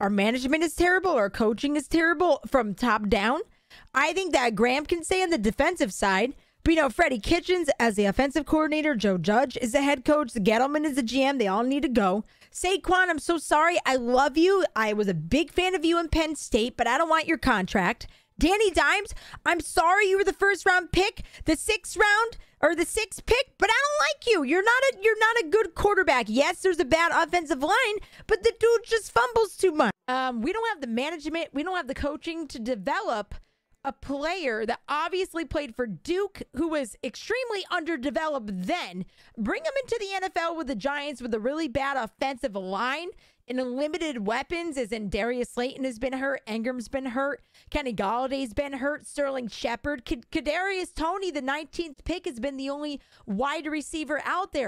our management is terrible, our coaching is terrible from top down. I think that Graham can stay on the defensive side. But you know, Freddie Kitchens as the offensive coordinator, Joe Judge is the head coach, the Gettleman is the GM. They all need to go. Saquon, I'm so sorry. I love you. I was a big fan of you in Penn State, but I don't want your contract. Danny Dimes, I'm sorry you were the first round pick, the sixth round or the sixth pick, but I don't like you. You're not a you're not a good quarterback. Yes, there's a bad offensive line, but the dude just fumbles too much. Um, we don't have the management, we don't have the coaching to develop a player that obviously played for Duke, who was extremely underdeveloped then, bring him into the NFL with the Giants with a really bad offensive line and limited weapons, as in Darius Slayton has been hurt, Engram's been hurt, Kenny Golladay's been hurt, Sterling Shepard, Kadarius Toney, the 19th pick, has been the only wide receiver out there.